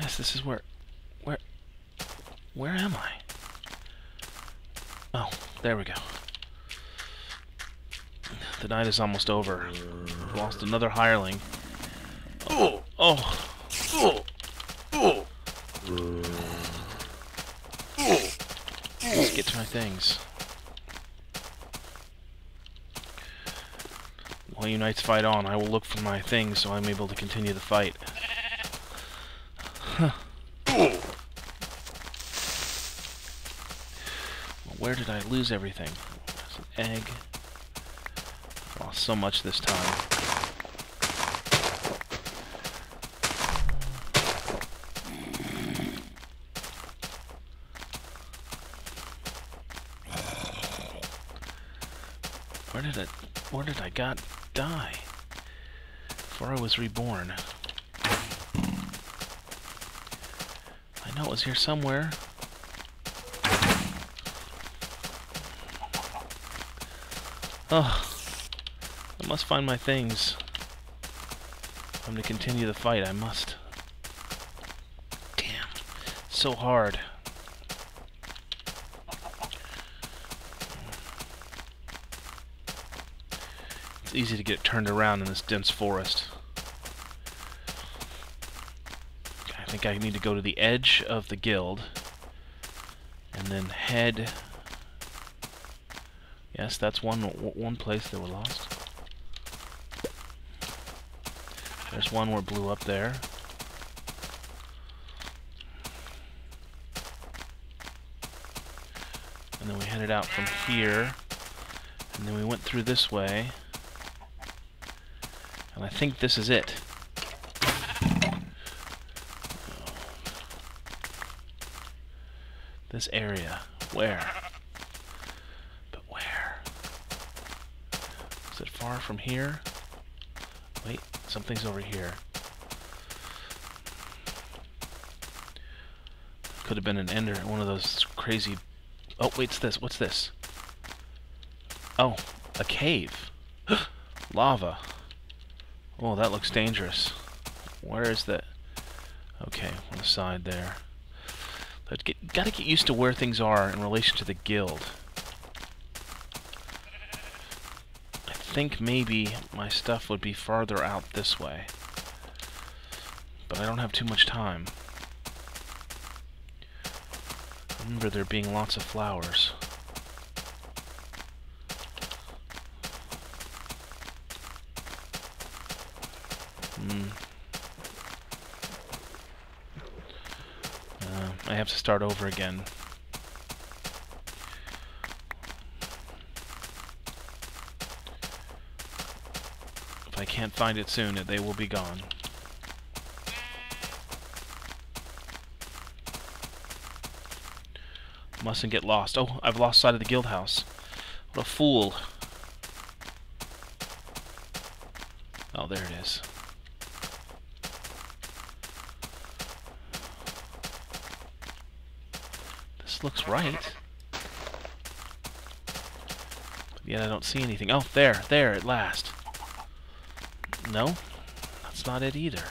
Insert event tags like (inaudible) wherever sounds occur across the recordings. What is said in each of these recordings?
Yes, this is where... Where... Where am I? Oh, there we go. The night is almost over. Lost another hireling. Oh! Oh! Oh! Oh! Let's get to my things. While you knights fight on, I will look for my things so I'm able to continue the fight. Huh. Well, where did I lose everything? There's an egg. Lost so much this time. Where did I, where did I got die? Before I was reborn. I know it was here somewhere. Oh, I must find my things. If I'm to continue the fight, I must. Damn, so hard. It's easy to get turned around in this dense forest. I think I need to go to the edge of the guild and then head Yes, that's one one place that we're lost. There's one where blew up there. And then we headed out from here. And then we went through this way. And I think this is it. This area. Where? But where? Is it far from here? Wait, something's over here. Could have been an ender, one of those crazy... Oh, wait, it's this. What's this? Oh, a cave. (gasps) Lava. Oh, that looks dangerous. Where is that? Okay, on the side there. But get, gotta get used to where things are in relation to the guild. I think maybe my stuff would be farther out this way. But I don't have too much time. remember there being lots of flowers. Hmm. Uh, I have to start over again. Can't find it soon, and they will be gone. Mustn't get lost. Oh, I've lost sight of the guild house. What a fool. Oh, there it is. This looks right. But yet I don't see anything. Oh, there, there, at last. No, that's not it either.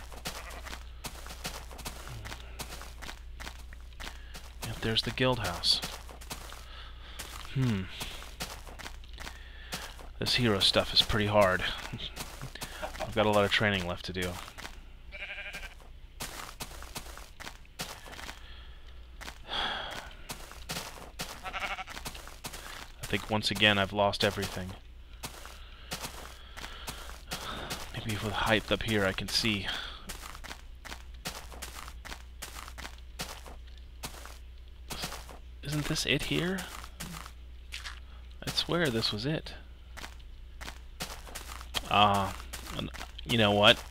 Yep, there's the guild house. Hmm. This hero stuff is pretty hard. (laughs) I've got a lot of training left to do. (sighs) I think once again I've lost everything. With height up here I can see. Isn't this it here? I swear this was it. Ah, uh, you know what?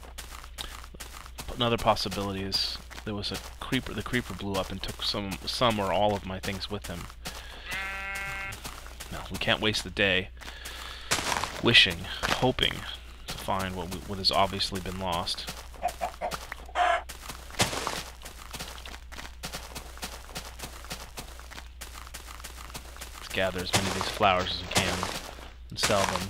Another possibility is there was a creeper. The creeper blew up and took some, some or all of my things with him. No, we can't waste the day wishing, hoping find what, we, what has obviously been lost. Let's gather as many of these flowers as we can and sell them.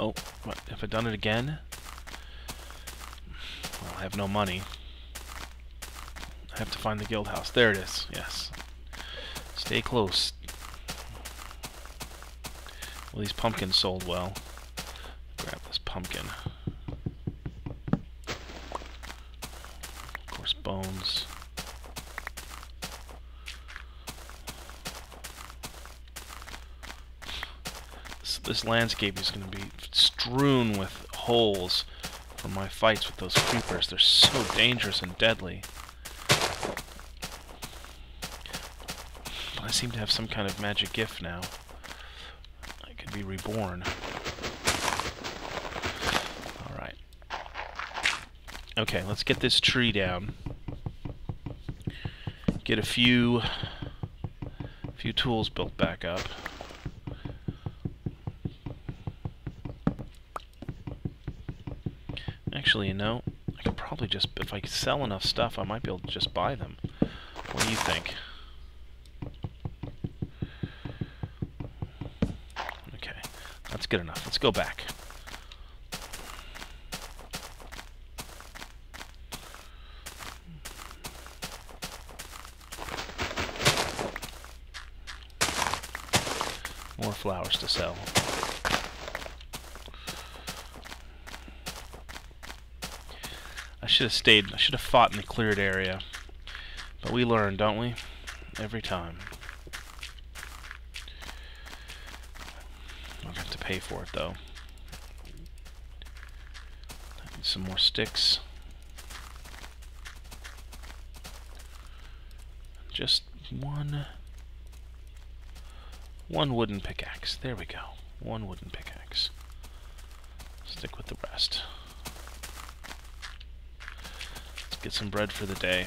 Oh, what, have I done it again? I have no money. I have to find the guild house. There it is. Yes. Stay close. Well, these pumpkins sold well. Grab this pumpkin. Of course, bones. This, this landscape is going to be strewn with holes from my fights with those creepers. They're so dangerous and deadly. But I seem to have some kind of magic gift now. I could be reborn. Alright. Okay, let's get this tree down. Get a few few tools built back up. Actually, you know, I could probably just, if I sell enough stuff, I might be able to just buy them. What do you think? Okay, that's good enough. Let's go back. More flowers to sell. Should have stayed, I should have fought in the cleared area. But we learn, don't we? Every time. I'll have to pay for it, though. I need some more sticks. Just one... One wooden pickaxe. There we go. One wooden pickaxe. Stick with the rest. Get some bread for the day.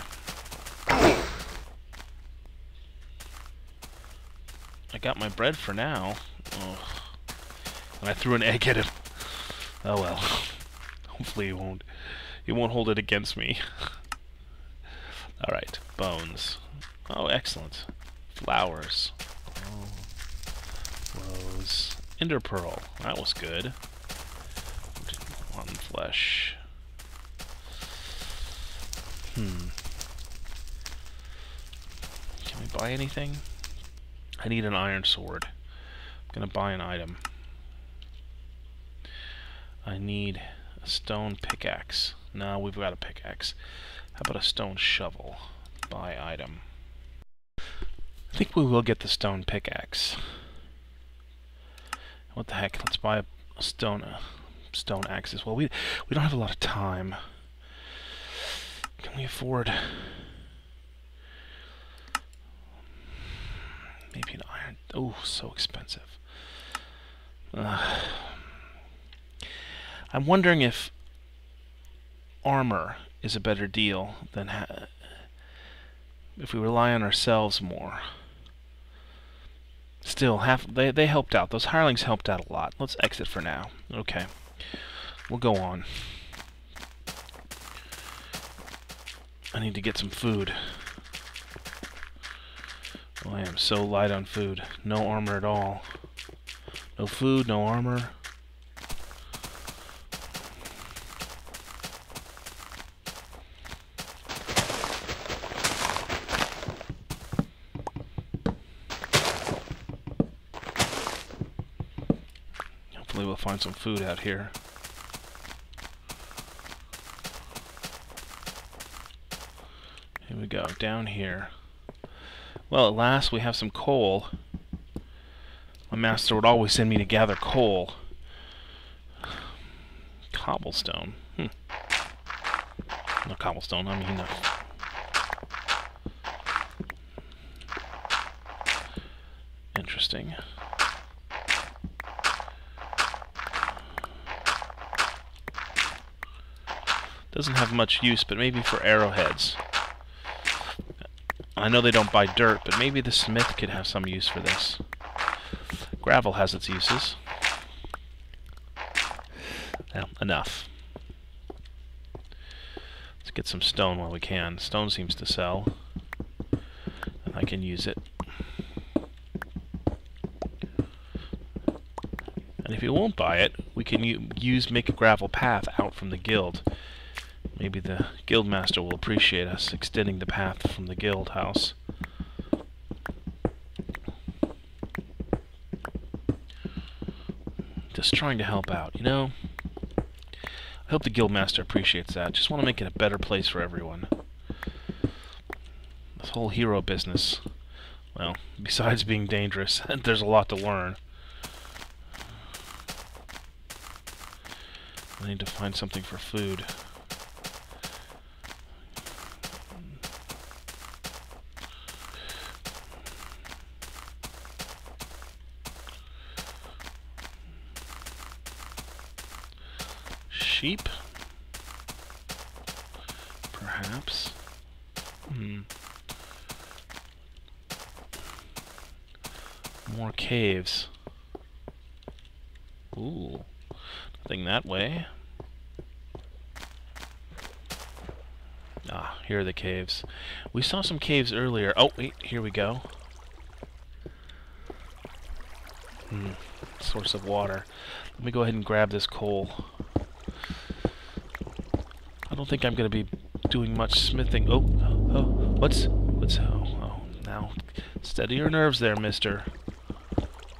I got my bread for now. And I threw an egg at him. Oh well. (laughs) Hopefully he won't he won't hold it against me. (laughs) Alright, bones. Oh, excellent. Flowers. Oh. Rose. Ender pearl. That was good. Rotten flesh. Hmm. Can we buy anything? I need an iron sword. I'm gonna buy an item. I need a stone pickaxe. No, we've got a pickaxe. How about a stone shovel? Buy item. I think we will get the stone pickaxe. What the heck? Let's buy a stone uh, stone axe as well. We we don't have a lot of time. Can we afford maybe an iron? Oh, so expensive. Uh, I'm wondering if armor is a better deal than if we rely on ourselves more. Still, half they they helped out. Those hirelings helped out a lot. Let's exit for now. Okay, we'll go on. I need to get some food. Oh, I am so light on food. No armor at all. No food, no armor. Hopefully we'll find some food out here. Here we go, down here. Well, at last we have some coal. My master would always send me to gather coal. Cobblestone. Hmm. No cobblestone, I mean... Uh, interesting. Doesn't have much use, but maybe for arrowheads. I know they don't buy dirt, but maybe the smith could have some use for this. Gravel has its uses. Now, enough. Let's get some stone while we can. Stone seems to sell. And I can use it. And if he won't buy it, we can use make a gravel path out from the guild. Maybe the guildmaster will appreciate us extending the path from the guild house. Just trying to help out, you know? I hope the guildmaster appreciates that. Just want to make it a better place for everyone. This whole hero business, well, (laughs) besides being dangerous, (laughs) there's a lot to learn. I need to find something for food. Sheep? Perhaps. Hmm. More caves. Ooh. Nothing that way. Ah, here are the caves. We saw some caves earlier. Oh, wait, here we go. Hmm. Source of water. Let me go ahead and grab this coal. I don't think I'm going to be doing much smithing. Oh, oh, what's, what's, oh, oh, now, steady your nerves there, mister.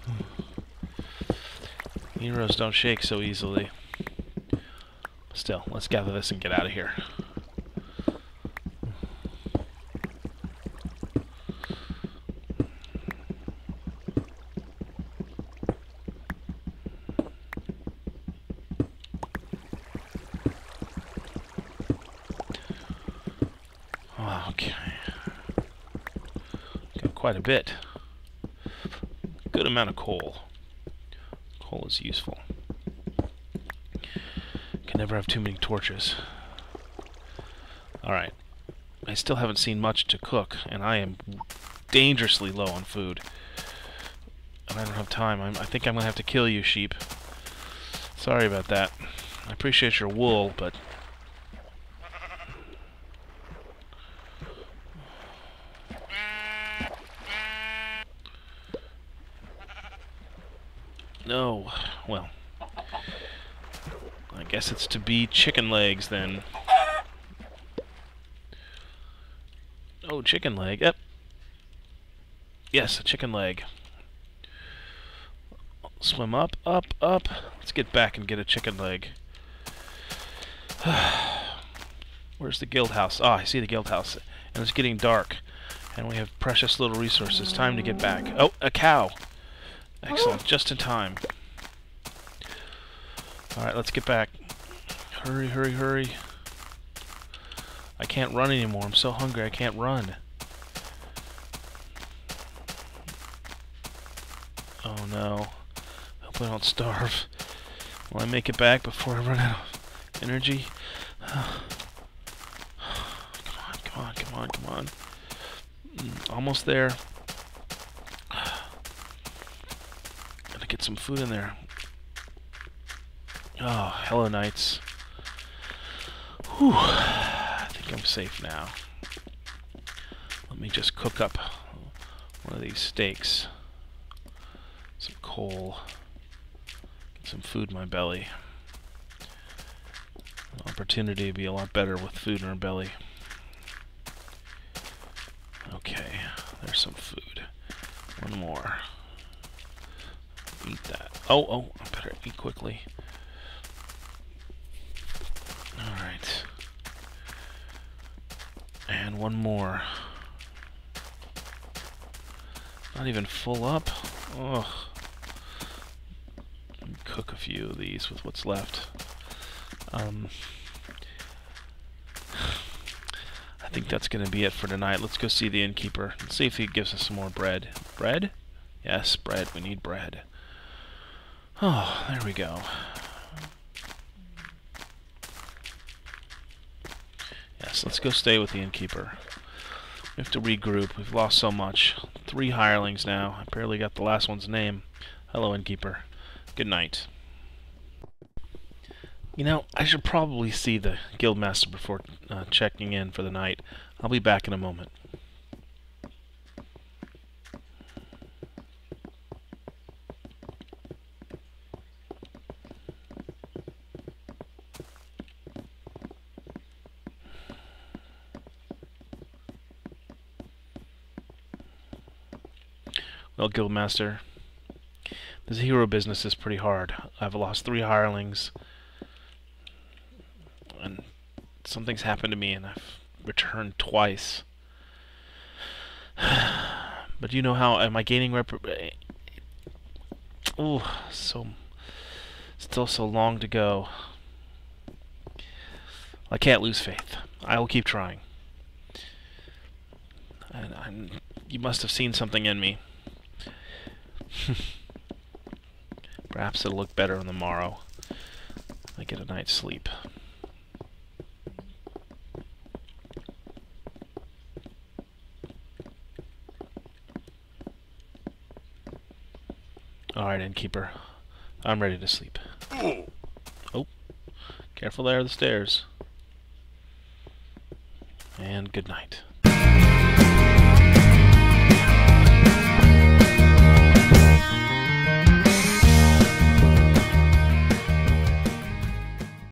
(sighs) Heroes don't shake so easily. Still, let's gather this and get out of here. Quite a bit. Good amount of coal. Coal is useful. Can never have too many torches. Alright. I still haven't seen much to cook, and I am dangerously low on food. And I don't have time. I'm, I think I'm going to have to kill you, sheep. Sorry about that. I appreciate your wool, but No. Well. I guess it's to be chicken legs then. Oh, chicken leg. Yep. Yes, a chicken leg. Swim up, up, up. Let's get back and get a chicken leg. (sighs) Where's the guild house? Ah, oh, I see the guild house. And it's getting dark. And we have precious little resources. Time to get back. Oh, a cow. Excellent, just in time. Alright, let's get back. Hurry, hurry, hurry. I can't run anymore. I'm so hungry I can't run. Oh no. Hope I don't starve. Will I make it back before I run out of energy? (sighs) come on, come on, come on, come on. Mm, almost there. Get some food in there. Oh, hello, knights. Whew. I think I'm safe now. Let me just cook up one of these steaks. Some coal. Get some food in my belly. Opportunity to be a lot better with food in our belly. Okay, there's some food. One more eat that. Oh, oh, I better eat quickly. Alright. And one more. Not even full up. Ugh. Cook a few of these with what's left. Um, I think that's going to be it for tonight. Let's go see the innkeeper see if he gives us some more bread. Bread? Yes, bread. We need bread. Oh, there we go. Yes, let's go stay with the innkeeper. We have to regroup. We've lost so much. Three hirelings now. I barely got the last one's name. Hello, innkeeper. Good night. You know, I should probably see the guildmaster before uh, checking in for the night. I'll be back in a moment. Well, Guildmaster, this hero business is pretty hard. I've lost three hirelings, and something's happened to me, and I've returned twice. (sighs) but you know how am I gaining rep? Oh, so still so long to go. I can't lose faith. I will keep trying. And I'm, you must have seen something in me. (laughs) Perhaps it'll look better on the morrow. I get a night's sleep. Alright, innkeeper. I'm ready to sleep. Oh. Careful there, the stairs. And good night.